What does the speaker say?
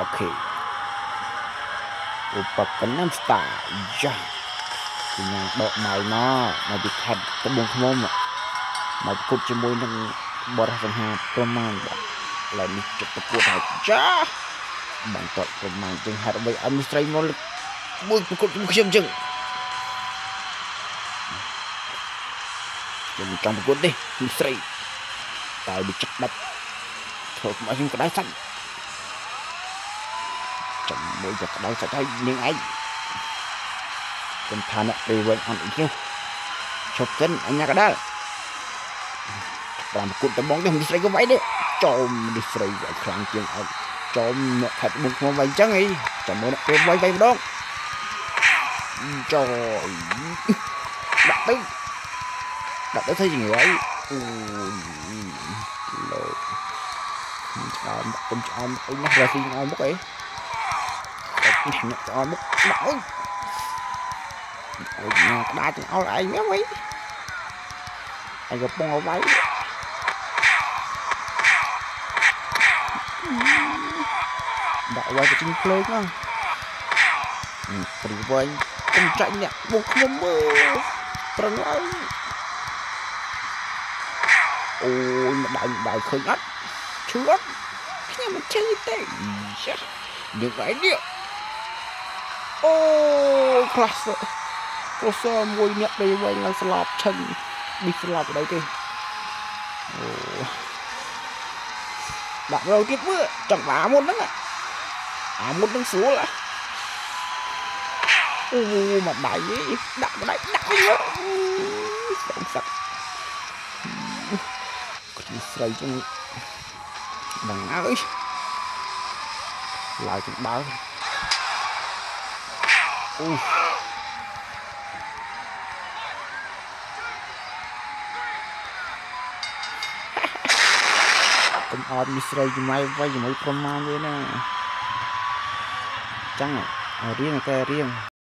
អូខេឧបករណ៍ណាំស្តាយ៉ាពីញ៉ាំដកម៉ៅមកមកពីខេត្តត្បូងឃ្មុំមកគប់ជាមួយនឹងបរិសង្ហាប្រមាណបាទឥឡូវនេះជិតប្រកួតហើយចាបន្តប្រមាណជាងហេតុអ្វីអត់មានស្រីមកមួយប្រកួតជាមួយខ្ញុំចឹងខ្ញុំចង់ប្រកួតទេមានស្រីតែវាចិត្តដាច់ធ្វើមកខ្ញុំក្តៅសាច់ ចាំមួយទៅក្តៅសាច់ហើយនាងឯងខ្ញុំថាអ្នកពេលវិញអត់អីខ្ញុំឈប់សិនអញ្ញាកដាលតាមប្រកួតដំបងទេមានស្រីក៏វាយទេចោមនេះស្រីវាយខ្លាំងជាងអត់ចោមអ្នកខិតមុខខ្ញុំវាយអញ្ចឹងអីចាំមើលអ្នកពេលវាយវាយម្ដងចោដាក់ទៅដាក់ទៅធ្វើជាងាយអូលោកឆ្អមដាក់គុំឆ្អមអីណាស់រ៉ាស៊ីឆ្អមមុខអី ដាក់ឆ្អមឆ្អមមុខដាក់អើយអូយណាក្តារចង្អុលឯងមែនវិញឯងកំពុងឲ្យវាយដាក់វាយទៅជិញភ្លើងហ្នឹងព្រីវិញកុំចាញ់អ្នកបងខ្ញុំមើលប្រឹងឡើងអូយម្ដាយម្ដាយឃើញអត់ឈឺអត់ខ្ញុំមិនឈឺទេចាយើងឯនេះ អូខ្លះសពោះសមួយអ្នកដេវែងឡើងស្លាប់ឈឹងនេះស្លាប់អីទេអូដាក់រោទៀតមើលចង់បាមុនហ្នឹងអាមុនហ្នឹងស្រួលអូមកដៃដាក់ម្ដាយដាក់វិញមើលស្រុងសឹកខ្ញុំស្រីចឹងដឹងហើយឡើយចឹង បើអូកុំអត់មីស្រីជាមួយវាយជាមួយប្រមាណទេណាចឹងរៀងតែរៀង